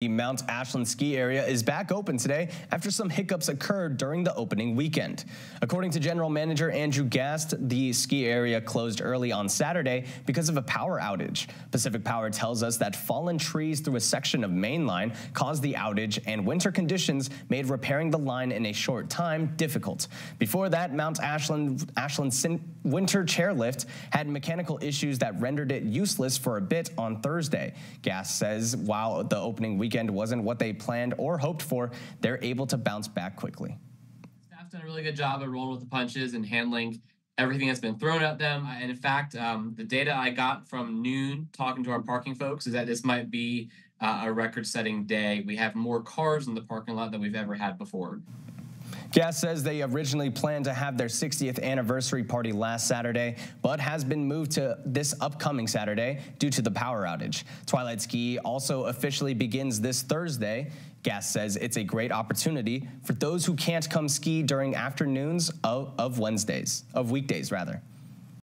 The Mount Ashland ski area is back open today after some hiccups occurred during the opening weekend. According to General Manager Andrew Gast, the ski area closed early on Saturday because of a power outage. Pacific Power tells us that fallen trees through a section of main line caused the outage and Windsor conditions made repairing the line in a short time difficult. Before that, Mount Ashland, Ashland winter chairlift had mechanical issues that rendered it useless for a bit on Thursday. Gast says while the opening weekend weekend wasn't what they planned or hoped for, they're able to bounce back quickly. Staff's done a really good job of rolling with the punches and handling everything that's been thrown at them. And in fact, um, the data I got from noon talking to our parking folks is that this might be uh, a record setting day. We have more cars in the parking lot than we've ever had before. Gast says they originally planned to have their 60th anniversary party last Saturday, but has been moved to this upcoming Saturday due to the power outage. Twilight Ski also officially begins this Thursday. Gast says it's a great opportunity for those who can't come ski during afternoons of, of Wednesdays, of weekdays rather.